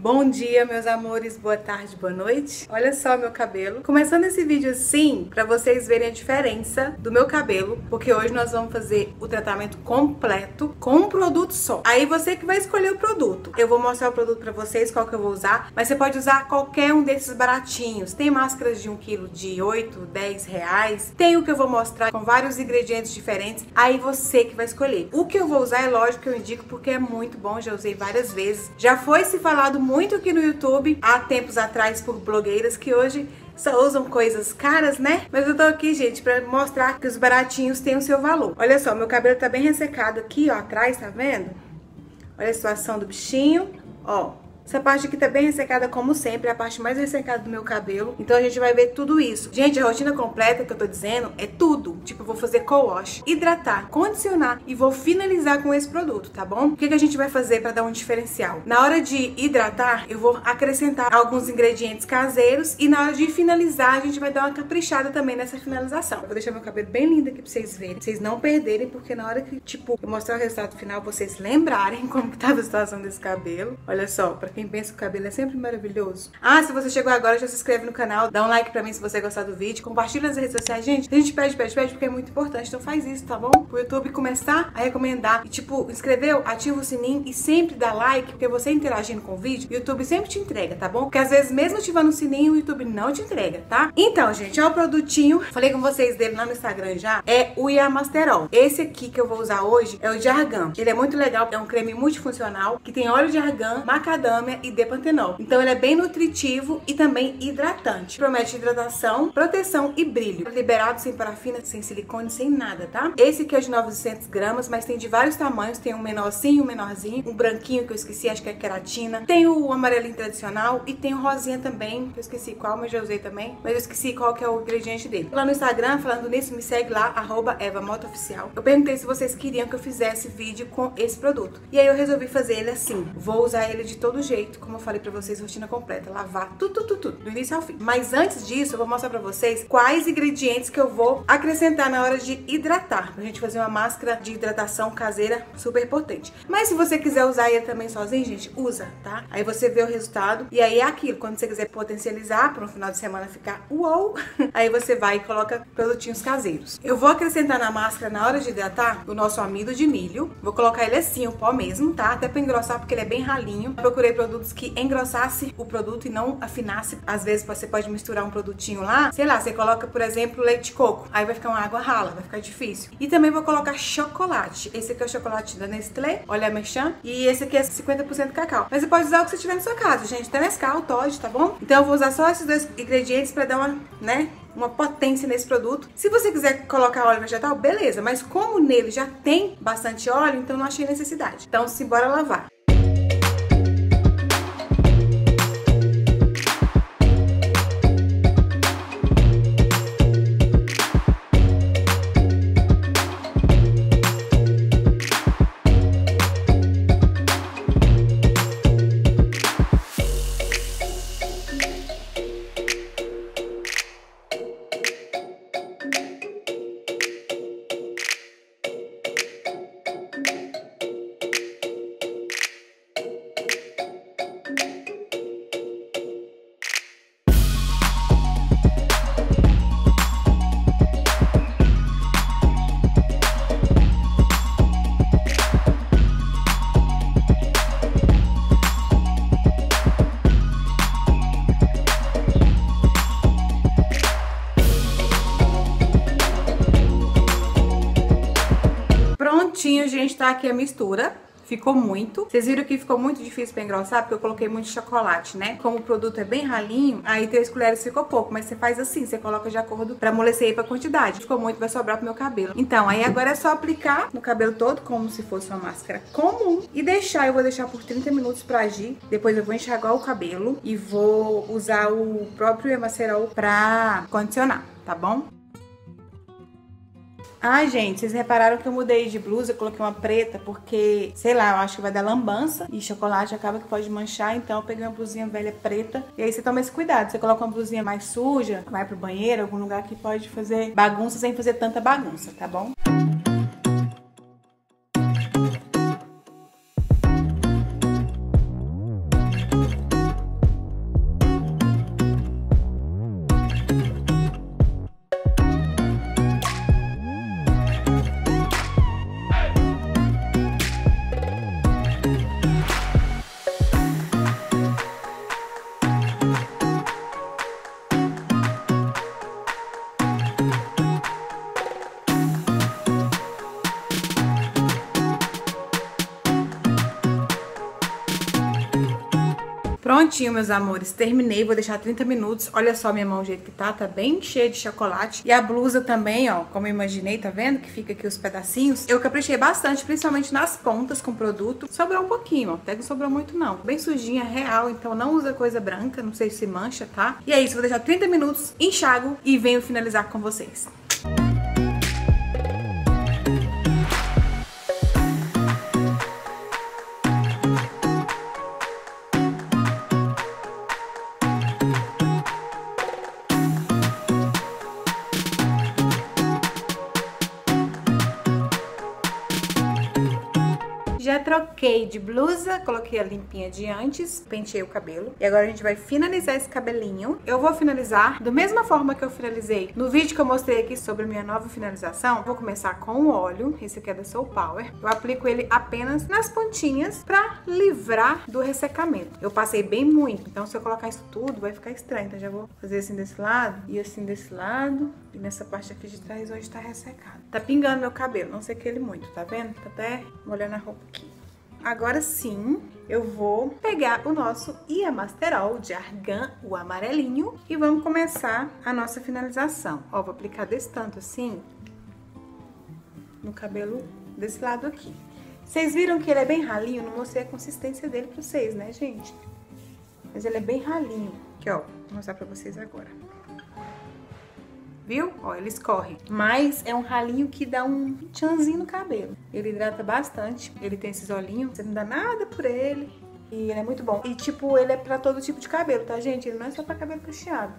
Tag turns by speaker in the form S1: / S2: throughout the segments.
S1: Bom dia, meus amores, boa tarde, boa noite. Olha só meu cabelo. Começando esse vídeo assim, para vocês verem a diferença do meu cabelo, porque hoje nós vamos fazer o tratamento completo com um produto só. Aí você que vai escolher o produto. Eu vou mostrar o produto para vocês, qual que eu vou usar, mas você pode usar qualquer um desses baratinhos. Tem máscaras de 1 kg de 8, 10 reais. Tem o que eu vou mostrar com vários ingredientes diferentes. Aí você que vai escolher. O que eu vou usar é lógico que eu indico porque é muito bom, já usei várias vezes. Já foi se falado muito aqui no YouTube há tempos atrás por blogueiras que hoje só usam coisas caras, né? Mas eu tô aqui, gente, pra mostrar que os baratinhos têm o seu valor. Olha só, meu cabelo tá bem ressecado aqui, ó, atrás, tá vendo? Olha a situação do bichinho, ó. Essa parte aqui tá bem ressecada como sempre, é a parte mais ressecada do meu cabelo. Então a gente vai ver tudo isso. Gente, a rotina completa que eu tô dizendo é tudo. Tipo, eu vou fazer co-wash, hidratar, condicionar e vou finalizar com esse produto, tá bom? O que, que a gente vai fazer para dar um diferencial? Na hora de hidratar, eu vou acrescentar alguns ingredientes caseiros e na hora de finalizar, a gente vai dar uma caprichada também nessa finalização. Eu vou deixar meu cabelo bem lindo aqui pra vocês verem, pra vocês não perderem, porque na hora que, tipo, eu mostrar o resultado final, vocês lembrarem como que tava a situação desse cabelo. Olha só, pra quem pensa que o cabelo é sempre maravilhoso. Ah, se você chegou agora, já se inscreve no canal, dá um like pra mim se você gostar do vídeo, compartilha nas redes sociais. Gente, a gente pede, pede, pede, porque é muito importante, então faz isso, tá bom? O YouTube começar a recomendar e, tipo, inscreveu, ativa o sininho e sempre dá like, porque você interagindo com o vídeo, o YouTube sempre te entrega, tá bom? Porque às vezes, mesmo ativando o sininho, o YouTube não te entrega, tá? Então, gente, ó o produtinho, falei com vocês dele lá no Instagram já, é o Iamasterol. Esse aqui que eu vou usar hoje é o de argan. Ele é muito legal, é um creme multifuncional que tem óleo de argan, macadâmia e depantenol. Então ele é bem nutritivo e também hidratante. Promete hidratação, proteção e brilho. Liberado sem parafina, sem silicone, sem nada, tá? Esse aqui é de 900 gramas, mas tem de vários tamanhos. Tem um menorzinho, um menorzinho, um branquinho que eu esqueci, acho que é queratina. Tem o amarelinho tradicional e tem o rosinha também, que eu esqueci qual, mas já usei também. Mas eu esqueci qual que é o ingrediente dele. Lá no Instagram, falando nisso, me segue lá, arroba EvaMotoOficial. Eu perguntei se vocês queriam que eu fizesse vídeo com esse produto. E aí eu resolvi fazer ele assim. Vou usar ele de todo jeito, como eu falei pra vocês, rotina completa. Lavar tudo, tudo, tudo, tudo, do início ao fim. Mas antes disso, eu vou mostrar pra vocês quais ingredientes que eu vou acrescentar na hora de hidratar. Pra gente fazer uma máscara de hidratação caseira super potente. Mas se você quiser usar ele também sozinho, gente, usa, tá? Aí você vê o resultado. E aí é aquilo, quando você quiser potencializar para um final de semana ficar uou, aí você vai e coloca produtinhos caseiros. Eu vou acrescentar na máscara, na hora de hidratar, o nosso amido de milho. Vou colocar ele assim, o pó mesmo, tá? Até pra engrossar, porque ele é bem ralinho. Procurei produtos que engrossasse o produto e não afinasse. Às vezes você pode misturar um produtinho lá, sei lá, você coloca, por exemplo, leite de coco, aí vai ficar uma água rala, vai ficar difícil. E também vou colocar chocolate. Esse aqui é o chocolate da Nestlé, olha a merchan, e esse aqui é 50% cacau. Mas você pode usar o que você tiver na sua casa, gente. Tem Nescau, Todd, tá bom? Então eu vou usar só esses dois ingredientes para dar uma, né, uma potência nesse produto. Se você quiser colocar óleo vegetal, beleza, mas como nele já tem bastante óleo, então não achei necessidade. Então, simbora lavar. Prontinho, gente, tá aqui a mistura. Ficou muito. Vocês viram que ficou muito difícil pra engrossar, porque eu coloquei muito chocolate, né? Como o produto é bem ralinho, aí três colheres ficou pouco. Mas você faz assim, você coloca de acordo pra amolecer aí pra quantidade. Ficou muito, vai sobrar pro meu cabelo. Então, aí agora é só aplicar no cabelo todo, como se fosse uma máscara comum. E deixar, eu vou deixar por 30 minutos pra agir. Depois eu vou enxaguar o cabelo e vou usar o próprio Emacerol pra condicionar, tá bom? Ai, gente, vocês repararam que eu mudei de blusa, coloquei uma preta, porque, sei lá, eu acho que vai dar lambança e chocolate acaba que pode manchar, então eu peguei uma blusinha velha preta. E aí você toma esse cuidado, você coloca uma blusinha mais suja, vai pro banheiro, algum lugar que pode fazer bagunça sem fazer tanta bagunça, tá bom? Música Prontinho, meus amores, terminei, vou deixar 30 minutos. Olha só minha mão, o jeito que tá, tá bem cheia de chocolate. E a blusa também, ó, como eu imaginei, tá vendo? Que fica aqui os pedacinhos. Eu caprichei bastante, principalmente nas pontas com produto. Sobrou um pouquinho, ó, até que não sobrou muito não. Bem sujinha, real, então não usa coisa branca, não sei se mancha, tá? E é isso, vou deixar 30 minutos, enxago e venho finalizar com vocês. Troquei de blusa, coloquei a limpinha de antes, penteei o cabelo. E agora a gente vai finalizar esse cabelinho. Eu vou finalizar da mesma forma que eu finalizei no vídeo que eu mostrei aqui sobre minha nova finalização. Vou começar com o óleo, esse aqui é da Soul Power. Eu aplico ele apenas nas pontinhas pra livrar do ressecamento. Eu passei bem muito, então se eu colocar isso tudo vai ficar estranho. Então já vou fazer assim desse lado e assim desse lado. E nessa parte aqui de trás hoje tá ressecado. Tá pingando meu cabelo, não sequei ele muito, tá vendo? Tá até molhando a roupa aqui. Agora sim, eu vou pegar o nosso Iamasterol de Argan, o amarelinho, e vamos começar a nossa finalização. Ó, vou aplicar desse tanto assim no cabelo desse lado aqui. Vocês viram que ele é bem ralinho? Não mostrei a consistência dele pra vocês, né, gente? Mas ele é bem ralinho. Aqui, ó, vou mostrar pra vocês agora viu? Ó, ele escorre. Mas é um ralinho que dá um tchanzinho no cabelo. Ele hidrata bastante, ele tem esses olhinhos, você não dá nada por ele. E ele é muito bom. E, tipo, ele é pra todo tipo de cabelo, tá, gente? Ele não é só pra cabelo cacheado.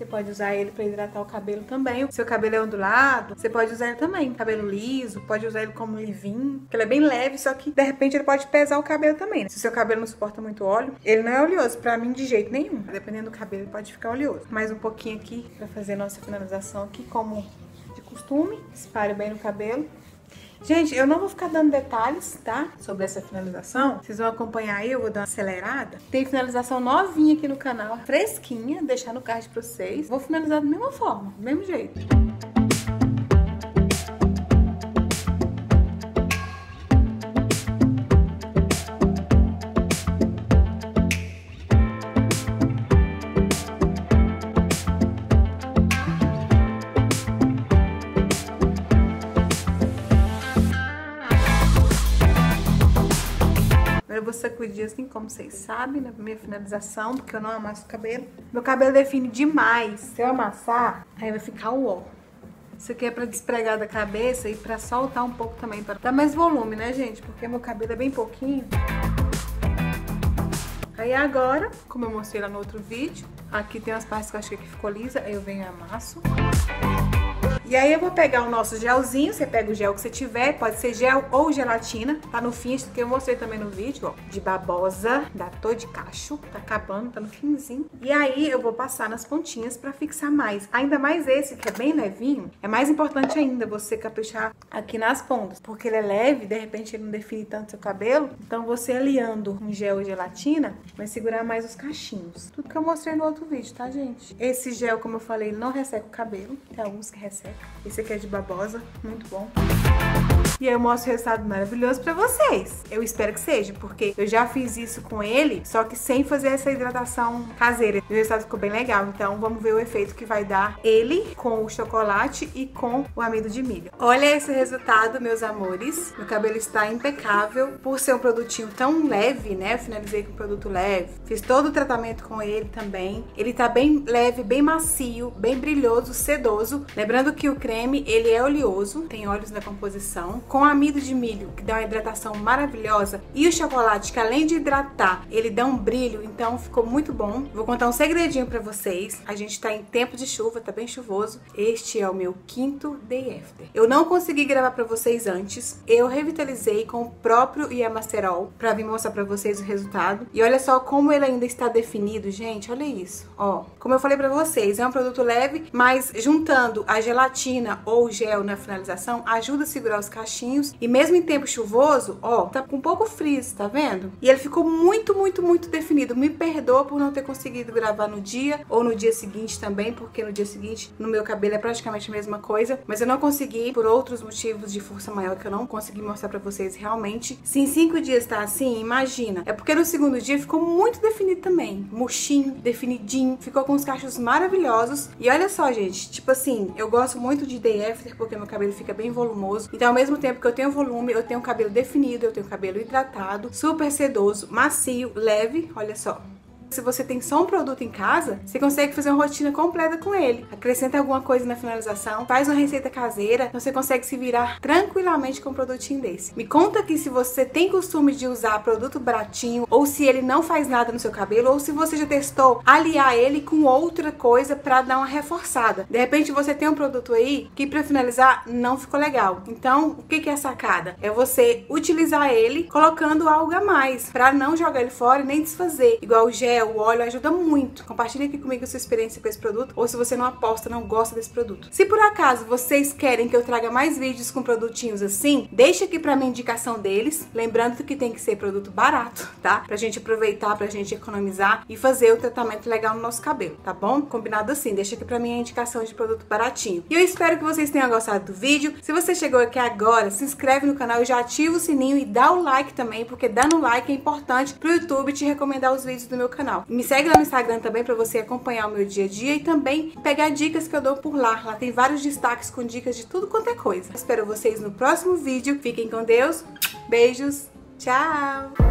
S1: Você pode usar ele para hidratar o cabelo também. O seu cabelo é ondulado, você pode usar ele também. Cabelo liso, pode usar ele como leave-in, que ele é bem leve, só que de repente ele pode pesar o cabelo também. Né? Se o seu cabelo não suporta muito óleo, ele não é oleoso para mim de jeito nenhum. Dependendo do cabelo, ele pode ficar oleoso. Mais um pouquinho aqui para fazer nossa finalização aqui como de costume. Espalhe bem no cabelo. Gente, eu não vou ficar dando detalhes, tá? Sobre essa finalização. Vocês vão acompanhar aí, eu vou dar uma acelerada. Tem finalização novinha aqui no canal, fresquinha, deixar no card pra vocês. Vou finalizar da mesma forma, do mesmo jeito. Vou sacudir assim, como vocês sabem, na minha finalização, porque eu não amasso o cabelo. Meu cabelo define demais. Se eu amassar, aí vai ficar o ó. Isso aqui é pra despregar da cabeça e pra soltar um pouco também, pra dar mais volume, né, gente? Porque meu cabelo é bem pouquinho. Aí agora, como eu mostrei lá no outro vídeo, aqui tem umas partes que eu achei que ficou lisa, aí eu venho e amasso. E aí eu vou pegar o nosso gelzinho, você pega o gel que você tiver, pode ser gel ou gelatina, tá no fim, que eu mostrei também no vídeo, ó, de babosa, da Tô de Cacho, tá acabando, tá no finzinho. E aí eu vou passar nas pontinhas pra fixar mais, ainda mais esse que é bem levinho, é mais importante ainda você caprichar aqui nas pontas, porque ele é leve, de repente ele não define tanto seu cabelo, então você aliando um gel ou gelatina, vai segurar mais os cachinhos. Tudo que eu mostrei no outro vídeo, tá, gente? Esse gel, como eu falei, ele não resseca o cabelo, tem alguns que ressecam. Esse aqui é de babosa, muito bom. E aí eu mostro o resultado maravilhoso pra vocês. Eu espero que seja, porque eu já fiz isso com ele, só que sem fazer essa hidratação caseira. O resultado ficou bem legal, então vamos ver o efeito que vai dar ele com o chocolate e com o amido de milho. Olha esse resultado, meus amores. Meu cabelo está impecável. Por ser um produtinho tão leve, né? Eu finalizei com um produto leve. Fiz todo o tratamento com ele também. Ele tá bem leve, bem macio, bem brilhoso, sedoso. Lembrando que o creme, ele é oleoso, tem óleos na composição com amido de milho, que dá uma hidratação maravilhosa, e o chocolate, que além de hidratar, ele dá um brilho, então ficou muito bom. Vou contar um segredinho pra vocês. A gente tá em tempo de chuva, tá bem chuvoso. Este é o meu quinto day after. Eu não consegui gravar pra vocês antes. Eu revitalizei com o próprio Iamasterol pra vir mostrar pra vocês o resultado. E olha só como ele ainda está definido, gente. Olha isso, ó. Como eu falei pra vocês, é um produto leve, mas juntando a gelatina ou gel na finalização, ajuda a segurar os cachinhos E mesmo em tempo chuvoso, ó, tá com um pouco frizz, tá vendo? E ele ficou muito, muito, muito definido. Me perdoa por não ter conseguido gravar no dia ou no dia seguinte também, porque no dia seguinte no meu cabelo é praticamente a mesma coisa. Mas eu não consegui por outros motivos de força maior que eu não consegui mostrar pra vocês realmente. Se em cinco dias tá assim, imagina. É porque no segundo dia ficou muito definido também. Murchinho, definidinho. Ficou com os cachos maravilhosos. E olha só, gente, tipo assim, eu gosto muito de day after porque meu cabelo fica bem volumoso. Então, ao mesmo tempo que eu tenho volume, eu tenho cabelo definido, eu tenho cabelo hidratado, super sedoso, macio, leve, olha só. Se você tem só um produto em casa, você consegue fazer uma rotina completa com ele. Acrescenta alguma coisa na finalização, faz uma receita caseira, você consegue se virar tranquilamente com um produtinho desse. Me conta aqui se você tem costume de usar produto baratinho ou se ele não faz nada no seu cabelo ou se você já testou aliar ele com outra coisa para dar uma reforçada. De repente você tem um produto aí que para finalizar não ficou legal. Então, o que é a sacada? É você utilizar ele colocando algo a mais para não jogar ele fora e nem desfazer, igual o gel o óleo ajuda muito. Compartilhe aqui comigo sua experiência com esse produto ou se você não aposta, não gosta desse produto. Se por acaso vocês querem que eu traga mais vídeos com produtinhos assim, deixa aqui pra mim indicação deles, lembrando que tem que ser produto barato, tá? Pra gente aproveitar, pra gente economizar e fazer o tratamento legal no nosso cabelo, tá bom? Combinado assim, deixa aqui pra mim a indicação de produto baratinho. E eu espero que vocês tenham gostado do vídeo. Se você chegou aqui agora, se inscreve no canal e já ativa o sininho e dá o like também, porque dando like é importante pro YouTube te recomendar os vídeos do meu canal canal. Me segue lá no Instagram também para você acompanhar o meu dia a dia e também pegar dicas que eu dou por lá. Lá tem vários destaques com dicas de tudo quanto é coisa. Espero vocês no próximo vídeo. Fiquem com Deus. Beijos. Tchau.